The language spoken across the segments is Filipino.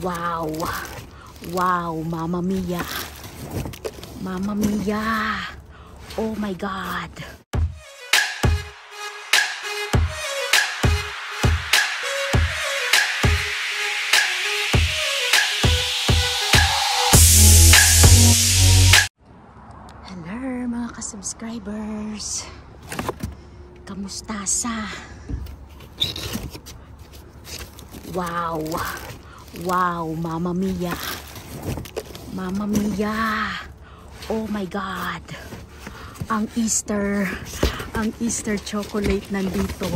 Wow. Wow, Mama Mia. Mama Mia. Oh my God. Hello mga ka-subscribers. Kamusta? Wow. Wow, Mama Mia. Mama Mia. Oh my God. Ang Easter, ang Easter chocolate nandito.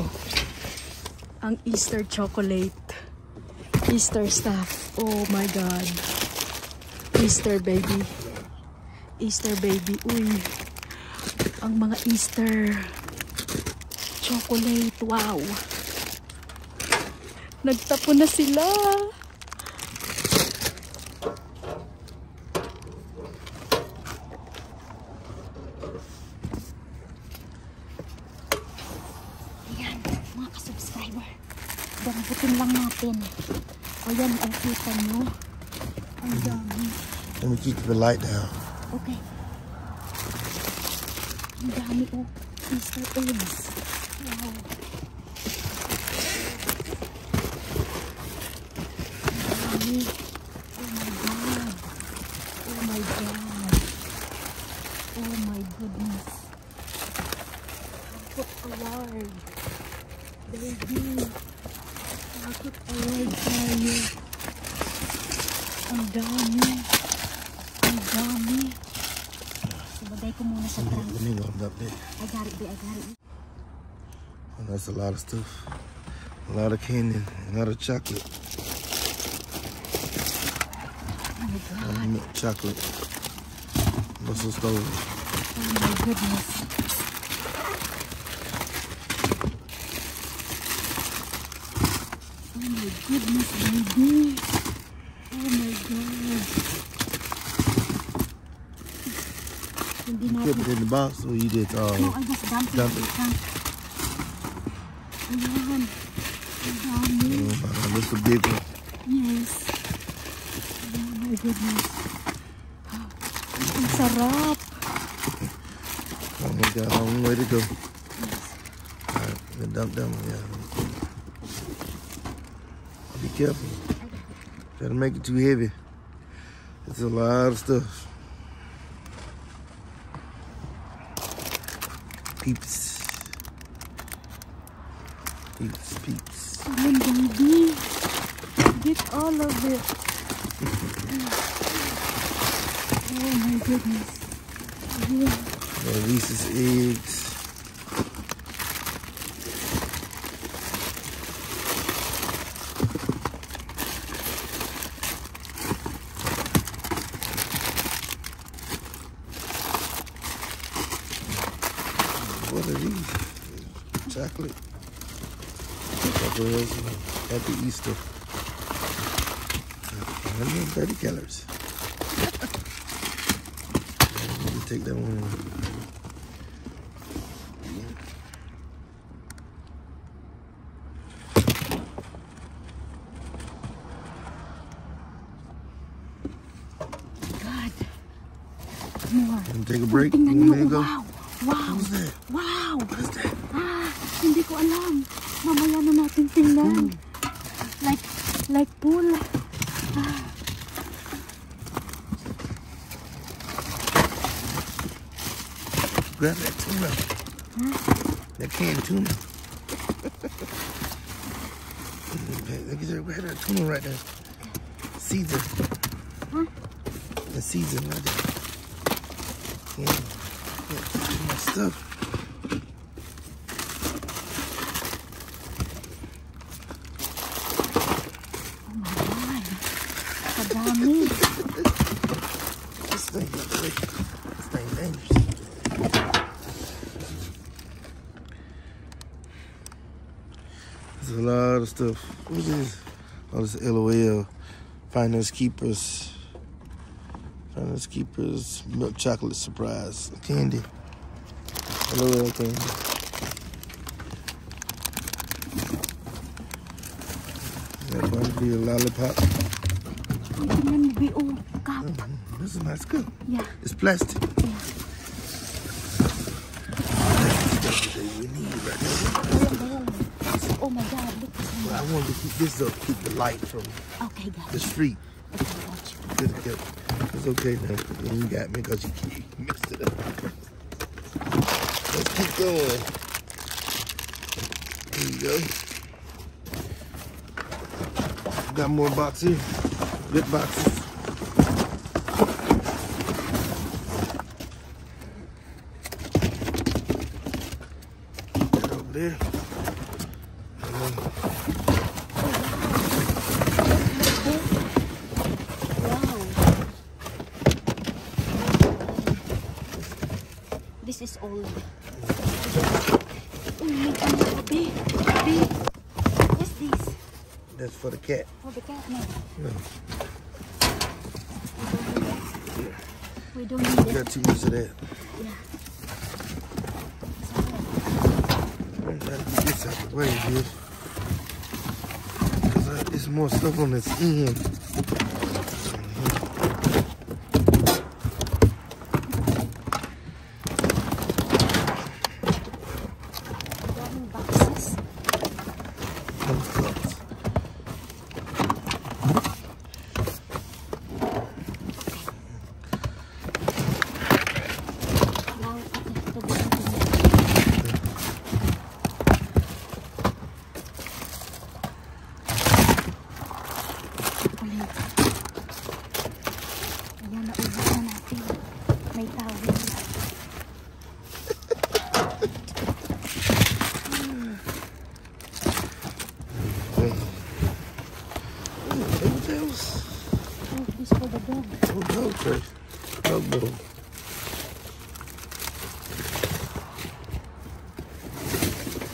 Ang Easter chocolate. Easter stuff. Oh my God. Easter baby. Easter baby. Uy. Ang mga Easter chocolate. Wow. Nagtapo na sila. Ayan, ang kita nyo. Ang dami. Let me keep the light down. Okay. Ang dami oh. Easter eggs. Wow. Ang dami. Oh my God. Oh my God. Oh my goodness. Hakot award. Baby. Hakot award tayo. Ang dami. Ang dami. Subagay ko muna sa Let me, trunk. Got it, I got it. That's a lot of stuff. A lot of candy, a lot of chocolate. Oh my God. Chocolate. Russell Stove. Oh my goodness. Oh my goodness, baby. Oh my God. Kept natin. it in the box or you No, uh, I just dumped it. Dump it. Dump. Ayan. Ang dami. uh, this a big one. Yes. Oh my goodness. Ang sarap. Oh my god, long way to go. Alright, then dump them. Yeah. Be careful. Try to make it too heavy. It's a lot of stuff. Peeps. Peeps, peeps. On, baby. Get all of it. Oh my goodness. Yeah. Reese's eggs. Happy Easter. 130 calories. Let me take that one. God. More. And take a break. You Tingnan want nyo. me to go? Wow. Wow. Who's that? Wow. What's that? Stuff. Oh. There's a lot of stuff. What is this? Oh, this LOL. Finance Keepers. Finance Keepers milk chocolate surprise candy little thing. That might be a lollipop. Let be all cup. This is my scoop. Yeah. It's plastic. Yeah. Oh my god, well, I wanted to keep this up, keep the light from okay, the street. Okay, it's okay now. You got me because you, keep mixed up. Keep going. There you go. Got more boxes. Good boxes. That over there. This is old. My God, B. B. What's this? That's for the cat. For the cat. No, We don't need it. got too much of that. Yeah. I'm trying to get this out the way, dude. Cause uh, there's more stuff on this end. Daming boxes. Those cups. Now, okay, to the Ulit. Ayan, naubos na natin. May tawid. Hey. Ooh, what else? Oh, this for the dog. Oh, dog trash. Dog bowl.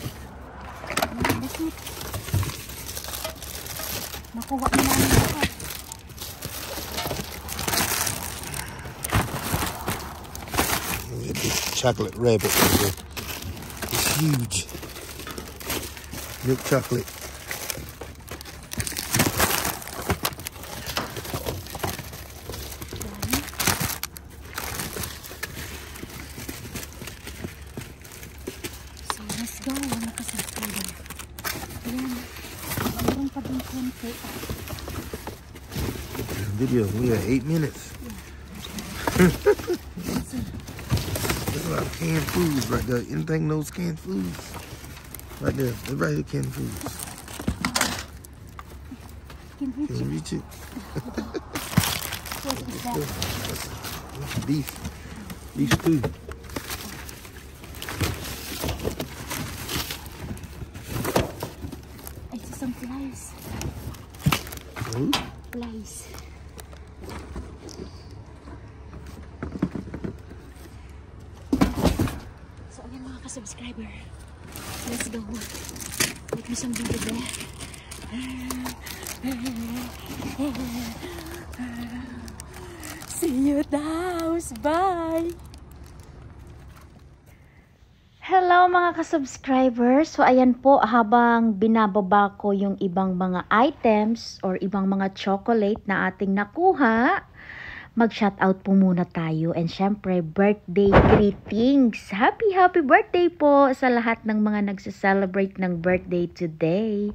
Ayan, that's it. Nakuha na namin lahat. Look at this chocolate rabbit. It's huge. Milk chocolate. Video. We got eight minutes. There's a lot of canned foods right there. Anything those canned foods? Right there. They're right here, canned foods. can reach Can it. you reach it? What is that? Beef. Beef stew. Some video there. See you house. Bye! Hello mga ka-subscribers. So ayan po habang binababa ko yung ibang mga items or ibang mga chocolate na ating nakuha, mag-shoutout po muna tayo and syempre birthday greetings. Happy happy birthday po sa lahat ng mga nagse-celebrate ng birthday today.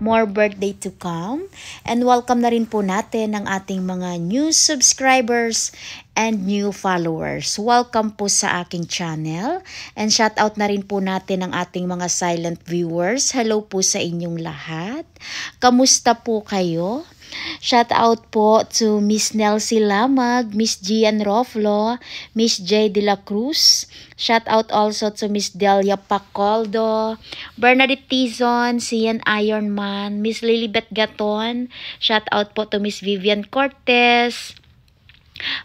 More birthday to come. And welcome na rin po natin ang ating mga new subscribers and new followers. Welcome po sa aking channel. And shout out na rin po natin ang ating mga silent viewers. Hello po sa inyong lahat. Kamusta po kayo? Shout out po to Miss Nelsie Lamag, Miss Gian Roflo, Miss J. De La Cruz. Shout out also to Miss Delia Pacoldo, Bernadette Tizon, Sian Ironman, Miss Lilibet Gaton. Shout out po to Miss Vivian Cortez,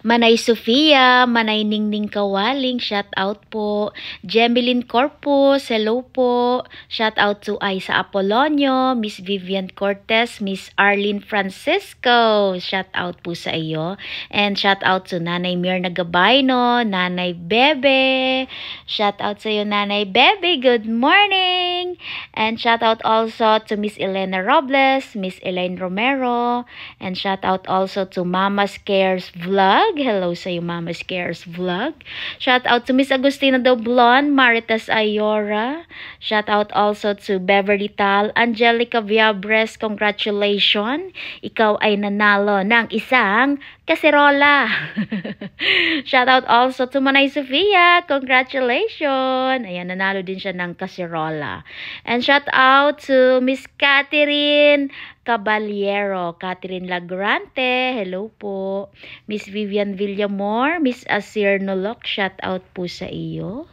Manay Sofia, Manay Ningning Kawaling, shout out po. Jemeline Corpus, hello po. Shout out to Isa Apolonio, Miss Vivian Cortez, Miss Arlene Francisco, shout out po sa iyo. And shout out to Nanay Mirna Gabayno, Nanay Bebe, shout out sa iyo Nanay Bebe, good morning. And shout out also to Miss Elena Robles, Miss Elaine Romero, and shout out also to Mama's Cares Vlog. Hello sa iyo, Mama's Cares Vlog. Shout out to Miss Agustina Doblon, Maritas Ayora. Shout out also to Beverly Tal, Angelica Viabres, congratulations. Ikaw ay nanalo ng isang kaserola. Shout out also to Manay Sofia, congratulations. Ayan, nanalo din siya ng kaserola. And shout out to Miss Catherine Caballero, Catherine Lagrante, hello po. Miss Vivian Villamor, Miss Asir Nolok, shout out po sa iyo.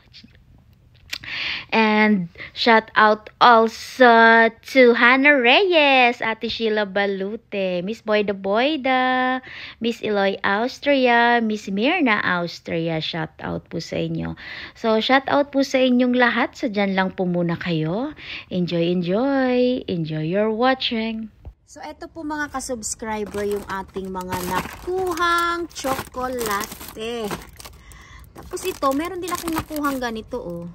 And shout out also to Hannah Reyes, Ate Sheila Balute, Miss Boyda Boyda, Miss Eloy Austria, Miss Mirna Austria, shout out po sa inyo. So, shout out po sa inyong lahat. So, dyan lang po muna kayo. Enjoy, enjoy. Enjoy your watching. So, eto po mga kasubscriber yung ating mga nakuhang tsokolate. Tapos ito, meron din akong nakuhang ganito, oh.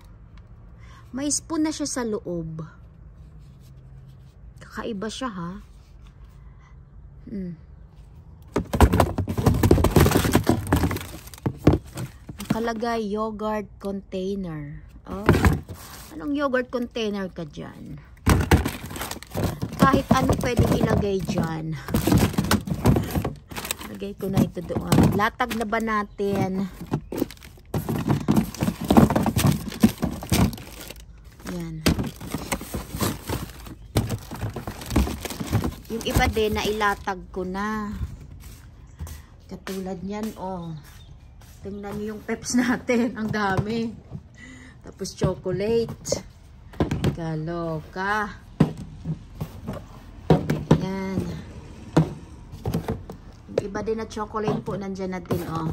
May spoon na siya sa loob. Kakaiba siya, ha? Hmm. Nakalagay yogurt container. Oh. Anong yogurt container ka dyan? Kahit ano pwedeng ilagay dyan. Lagay ko na ito doon. Latag na ba natin? Yan. Yung iba din na ilatag ko na. Katulad niyan, oh. Tingnan niyo yung peps natin. Ang dami. Tapos chocolate. Kaloka. Yan. Yung iba din na chocolate po nandyan na din, oh.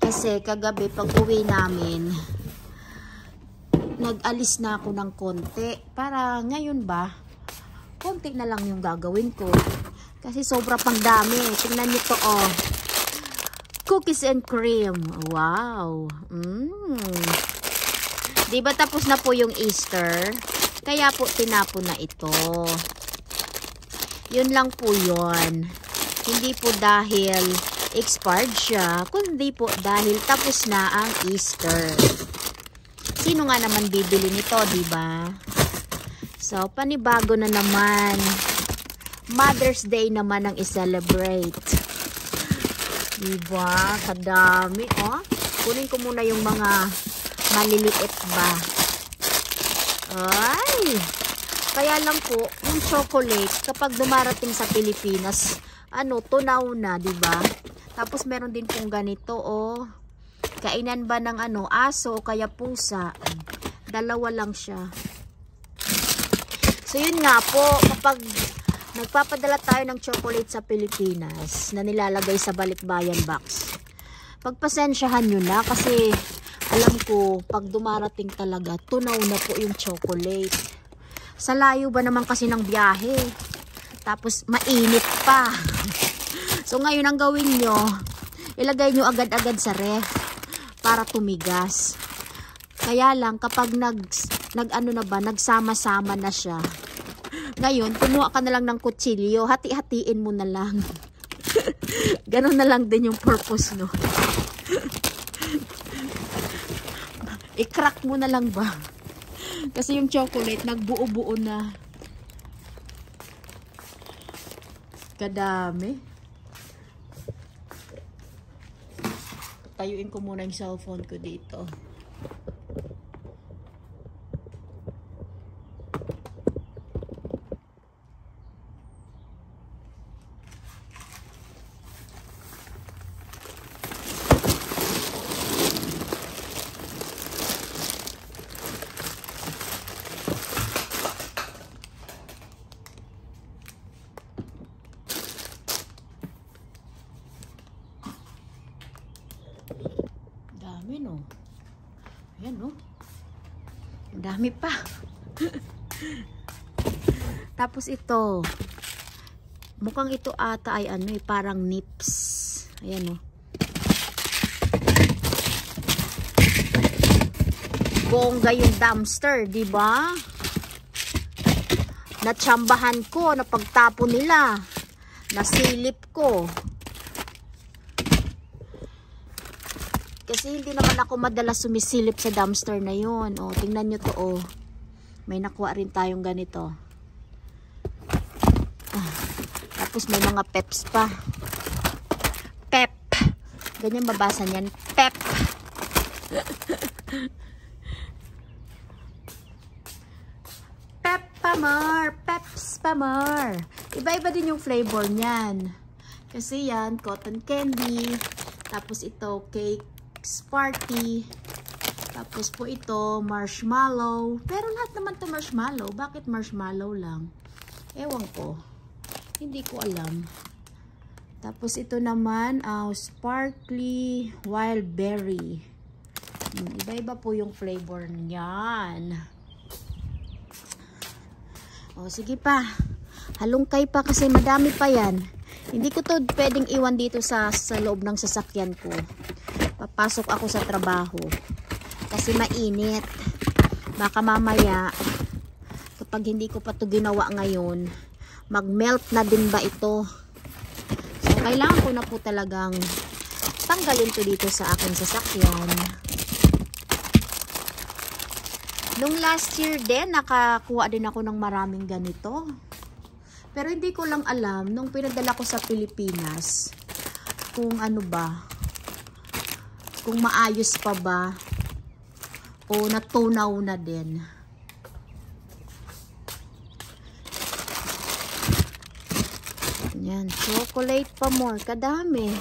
Kasi kagabi pag uwi namin, nag-alis na ako ng konti. Para ngayon ba, konti na lang yung gagawin ko. Kasi sobra pang dami. Tingnan nyo to, oh. Cookies and cream. Wow. Mm. Diba tapos na po yung Easter? Kaya po tinapon na ito. Yun lang po yun. Hindi po dahil expired siya, kundi po dahil tapos na ang Easter. Sino nga naman bibili nito, di ba? So, panibago na naman. Mother's Day naman ang i-celebrate. Diba? Kadami, oh. Kunin ko muna yung mga maliliit ba. Ay! Kaya lang po, yung chocolate, kapag dumarating sa Pilipinas, ano, tunaw na, ba? Tapos meron din pong ganito, oh. Kainan ba ng ano, aso o kaya pusa? Dalawa lang siya. So, yun nga po, kapag nagpapadala tayo ng chocolate sa Pilipinas na nilalagay sa balikbayan box, pagpasensyahan nyo na kasi alam ko, pag dumarating talaga, tunaw na po yung chocolate. Sa layo ba naman kasi ng biyahe? Tapos, mainit pa. so, ngayon ang gawin nyo, ilagay nyo agad-agad sa ref para tumigas. Kaya lang, kapag nag, nag ano na ba, nagsama-sama na siya, ngayon, kumuha ka na lang ng kutsilyo, hati-hatiin mo na lang. Ganon na lang din yung purpose, no? I-crack mo na lang ba? Kasi yung chocolate, nagbuo-buo na. Kadami. Tayuin ko muna yung cellphone ko dito. Dami no. Ayan no. Ang dami pa. Tapos ito. Mukhang ito ata ay ano eh, parang nips. Ayan no. Bongga yung dumpster, di ba? Natsambahan ko na pagtapo nila. Nasilip ko. Kasi hindi naman ako madalas sumisilip sa dumpster na yun. O, tingnan nyo to, o. May nakuha rin tayong ganito. Ah, tapos may mga peps pa. Pep. Ganyan mabasa niyan. Pep. Pep pa more. Peps pa more. Iba-iba din yung flavor niyan. Kasi yan, cotton candy. Tapos ito, cake Sparky. Tapos po ito, marshmallow. Pero lahat naman to marshmallow. Bakit marshmallow lang? Ewan ko. Hindi ko alam. Tapos ito naman, uh, sparkly wild berry. Hmm, Iba-iba po yung flavor niyan. O, sige pa. Halungkay pa kasi madami pa yan. Hindi ko to pwedeng iwan dito sa, sa loob ng sasakyan ko papasok ako sa trabaho. Kasi mainit. Baka mamaya kapag hindi ko pa to ginawa ngayon mag melt na din ba ito? So kailangan ko na po talagang tanggalin to dito sa aking sasakyan. Nung last year din nakakuha din ako ng maraming ganito. Pero hindi ko lang alam nung pinadala ko sa Pilipinas kung ano ba kung maayos pa ba o natunaw na din. Yan, chocolate pa more, kadami.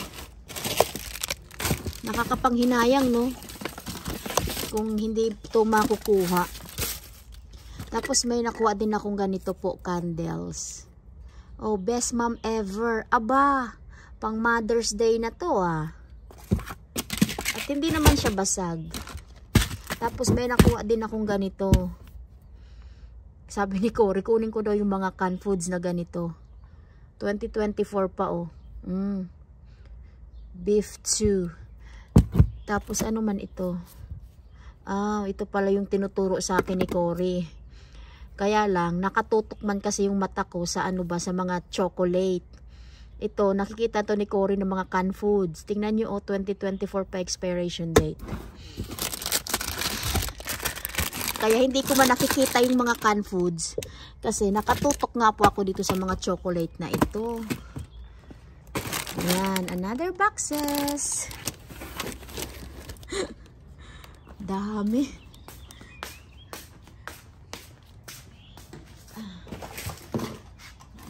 Nakakapanghinayang, no? Kung hindi ito makukuha. Tapos may nakuha din akong ganito po, candles. Oh, best mom ever. Aba, pang Mother's Day na to, ah. Hindi naman siya basag. Tapos may nakuha din akong ganito. Sabi ni Cory, kunin ko daw yung mga canned foods na ganito. 2024 pa oh. Mm. Beef 2. Tapos ano man ito? Ah, ito pala yung tinuturo sa akin ni Cory. Kaya lang, nakatutok man kasi yung mata ko sa ano ba, sa mga chocolate. Ito, nakikita to ni Cory ng mga canned foods. Tingnan nyo, oh, 2024 pa expiration date. Kaya hindi ko man nakikita yung mga canned foods. Kasi nakatutok nga po ako dito sa mga chocolate na ito. Ayan, another boxes. Dami.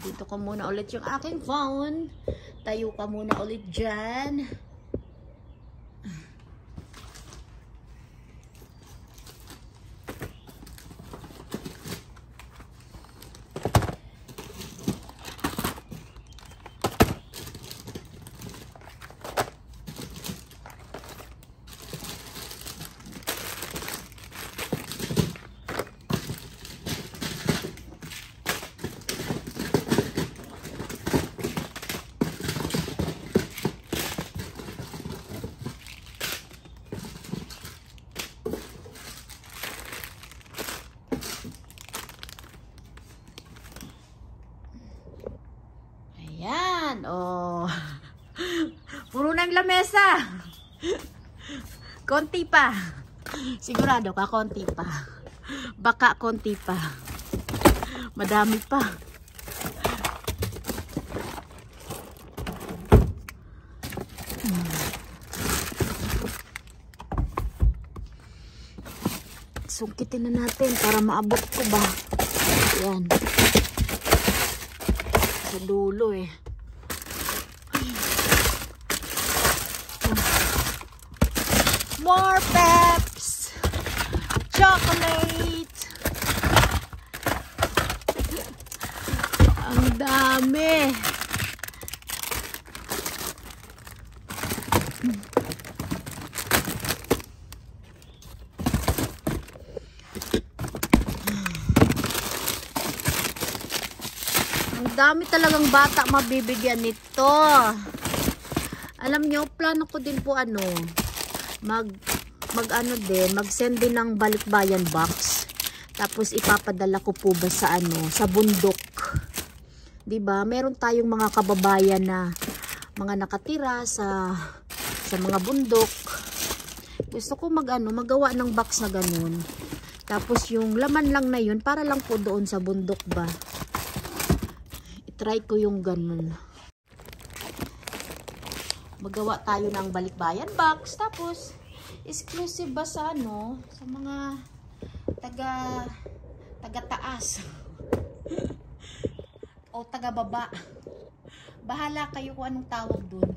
Dito ko muna ulit yung aking phone. Tayo ka muna ulit dyan. Ayan, oh. Puro lamesa. Konti pa. Sigurado ka, konti pa. Baka konti pa. Madami pa. Sungkitin na natin para maabot ko ba. Ayan sa dulo eh. More peps! Chocolate! Ang dami! Dami talagang bata mabibigyan nito. Alam nyo, plano ko din po ano, mag, mag ano din, mag-send din ng balikbayan box. Tapos ipapadala ko po ba sa ano, sa bundok. 'Di ba? Meron tayong mga kababayan na mga nakatira sa sa mga bundok. Gusto ko mag ano, magawa ng box na ganun. Tapos yung laman lang na yun, para lang po doon sa bundok ba. I-try ko yung ganun. Magawa tayo ng balikbayan box. Tapos, exclusive ba sa ano, sa mga taga taga taas o taga baba. Bahala kayo kung anong tawag dun.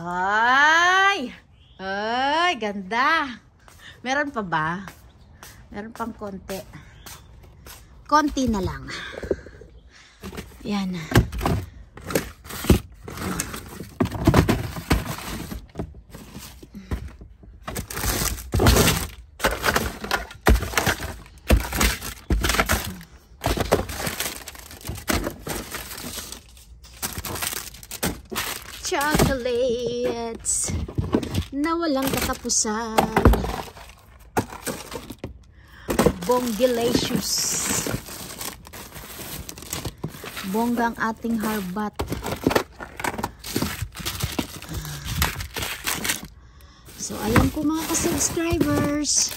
Ay! Ay, ganda. Meron pa ba? Meron pang konti. Konti na lang. Yan. Chocolates na walang katapusan. Bonggilicious. Bongga ang ating harbat. So, ayan po mga ka-subscribers.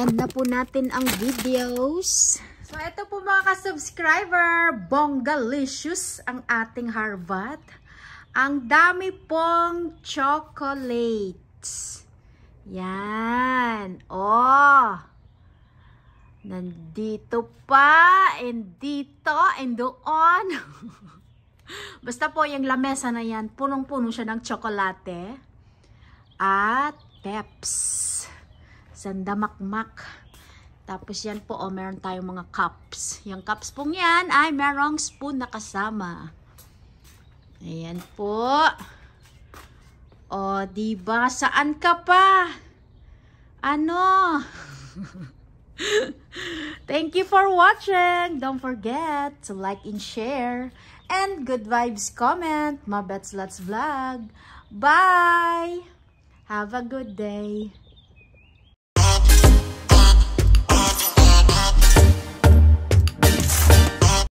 End na po natin ang videos. So, ito po mga ka-subscriber. Bongalicious ang ating harbat. Ang dami pong chocolates. Yan. Oh. Nandito pa, and dito, and doon. Basta po yung lamesa na yan, punong-puno siya ng tsokolate. At peps. Sandamakmak. Tapos yan po, oh, meron tayong mga cups. Yung cups pong yan ay merong spoon na kasama. Ayan po. O, diba? Saan ka pa? Ano? Thank you for watching. Don't forget to like and share. And good vibes comment. Mabets Let's Vlog. Bye! Have a good day.